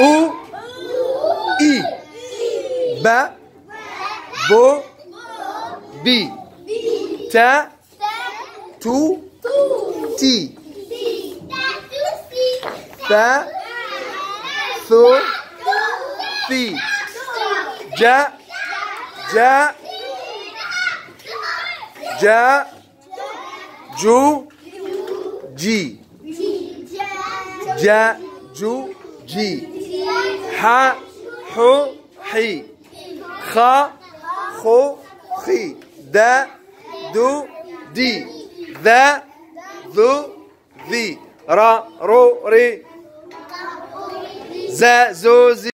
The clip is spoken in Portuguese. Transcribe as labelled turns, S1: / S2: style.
S1: U, I, Ba, Bo, Bi, Ta, Tu, Ti, Ta, t t Ja, Ja, Ja, Ju, Ji, Ja, Ju, Ji. حو حي. خ خو خي. دا دو دي ذا ذو ذي. را رو ري زا زو زي